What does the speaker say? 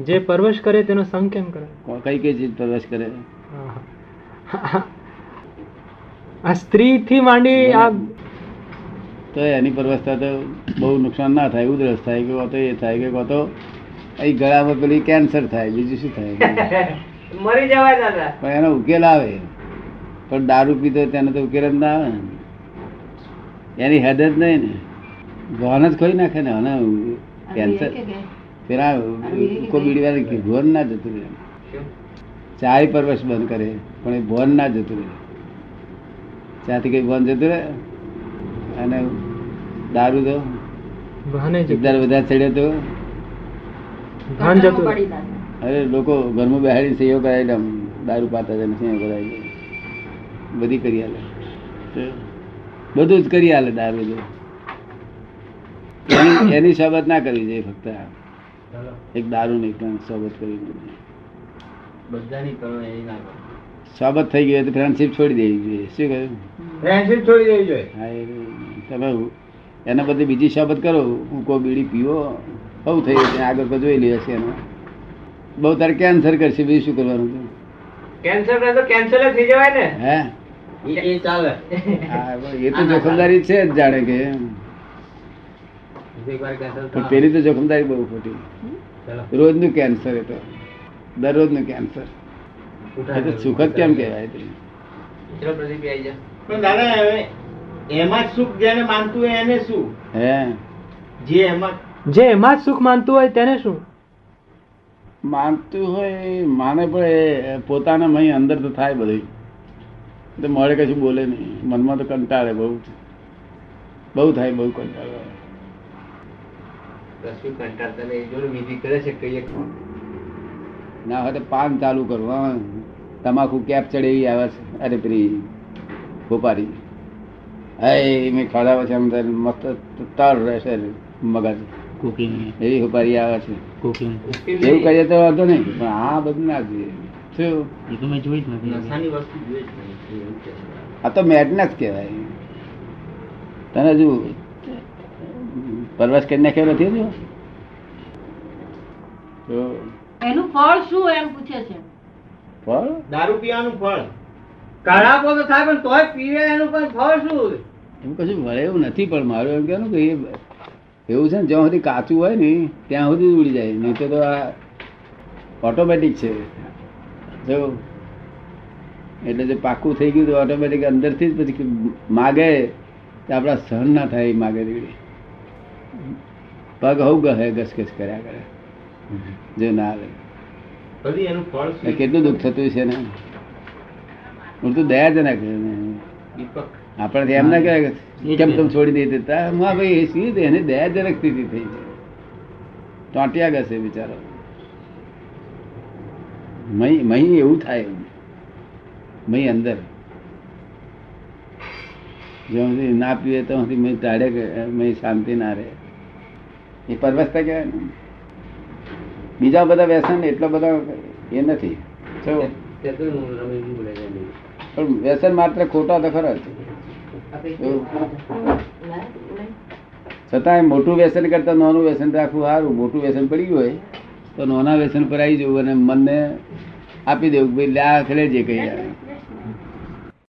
જે પરવશ કરે તેનો સંગ કેમ કરે? કઈ કઈ ચીજ પરવશ કરે? આ સ્ત્રી થી માંડી આ તો એની પરવસ્થા તો બહુ નુકસાન ના થાય ઉધરસ થાય કે તો એ થાય કે તો અહીં ગળામાં પેલી કેન્સર થાય બીજું શું થાય? મરી જવાય દાદા. પણ એનો ઉકેલ આવે. પણ દારૂ પીતો તેને તો ઉકેલ જ ના આવે એની હેડ જ નહીં ને. ભાન જ ખોઈ નાખે ને કેન્સર પેલા બીડી ભોન ના જતું રહે ચાય પરવશ બંધ કરે પણ એ ભોન ના જતું રહે ચાથી કઈ ભોન જતું રહે અને દારૂ તો ભાને જ વધારે ચડ્યો તો? ભાન જતું અરે લોકો ઘરમાં બેહાડીને સહીઓ કરાવી દે આમ દારૂ પાતા છે સહીઓ સેવો કરાવી દે બધી કરી આલે. બધું જ કરી આલે દારૂ એની એની ના કરવી જોઈએ ફક્ત એક દારૂ નહીં પણ સોબત કરો સોબત થઈ ગયો તો ફ્રેન્ડશીપ છોડી દેવી જોઈએ. શું કહ્યું? ફ્રેન્ડશીપ છોડી દેવી જોઈએ. હા તમે એના બધી બીજી સોબત કરો. હું કોઈ બીડી પીવો બહુ થઈ ગયું ત્યાં આગળ તો જોઈ લે છે એનો. બહુ તારે કેન્સર કરશે બીજું શું કરવાનું? કેન્સર કરે તો કેન્સર જ થઈ જવાય ને. હે? એ ચાલે. હા, એ તો જોખમદારી છે જ જાણે કે cancel પણ પેલી તો જોખમદારી બહુ ખોટી. ચાલો. રોજનું કેન્સર એ તો. દરરોજનું કેન્સર એ તો સુખ જ કેમ કહેવાય પણ દાદા હવે એમાં સુખ જેને માનતું હોય એને શું? હે? જે એમાં જે એમાં જ સુખ માનતું હોય તેને શું? માનતું હોય માને પણ પોતાના મય અંદર તો થાય બધું તો મળે કશું બોલે નહીં. મનમાં તો કંટાળે બહુ. બહુ થાય બહુ કંટાળો. કંટાળતા વિધિ કરે છે કહીએ. ના હોય પાન ચાલુ કરવું હા. તમાકુ કેપ ચડેવી આવે છે. અરે પેલી ખોપારી હે મેં ખાધા પછી આમ મસ્ત તર રહેશે મગજ. કુકિંગ. એવી ખોપારી આવે છે. કુકિંગ. એવું કરીએ તો વાંધો નહીં પણ આ બધું ના જોઈએ. શું? એ તો મેં જોઈ જ નથી. વસ્તુ જોઈ જ છે. આ તો મેડનેસ કહેવાય. તને હજુ પરવાસ કરી નાખ્યો નથી તો એનું ફળ શું એમ પૂછે છે? ફળ? દારૂ પીવાનું ફળ. કાળાપો તો થાય પણ તોય પીવે એનું પણ ફળ શું? એમ કશું મળે એવું નથી પણ મારું એમ કહેવાનું કે એ એવું છે ને જ્યાં સુધી કાચું હોય ને ત્યાં સુધી ઉડી જાય. નહીં તો તો આ ઓટોમેટિક છે. જો એટલે જે પાકું થઈ ગયું તો ઓટોમેટિક અંદરથી જ પછી માગે તો આપણા સહન ના થાય એ માગે દીકરી પગ હવું ગહે ઘસઘસ કર્યા કરે. જે ના લે. એનું ફળ કેટલું દુઃખ થતું છે ને? હું તો દયાજનક છે. ને. આપણે એમ ના કહેવાય કેમ તમે છોડી દઈ દેતા હા ભાઈ એ શું એને દયાજનક સ્થિતિ થઈ છે ટોંટિયા ગશે બિચારો. મહી મહી એવું થાય. મહી અંદર. જ્યાં સુધી ના પીવે તો સુધી ટાળે કે શાંતિ ના રહે. એ પરવસ્તા કહેવાય ને. બીજા બધા વ્યસન એટલા બધા એ નથી. છે. પણ વ્યસન માત્ર ખોટા તો ખરા જ. છતાંય મોટું વ્યસન કરતા નાનું વ્યસન રાખવું સારું. મોટું વ્યસન પડી ગયું હોય તો નાના વ્યસન પર આવી જવું અને મનને આપી દેવું કે ભાઈ લે આ જે કઈ આવે.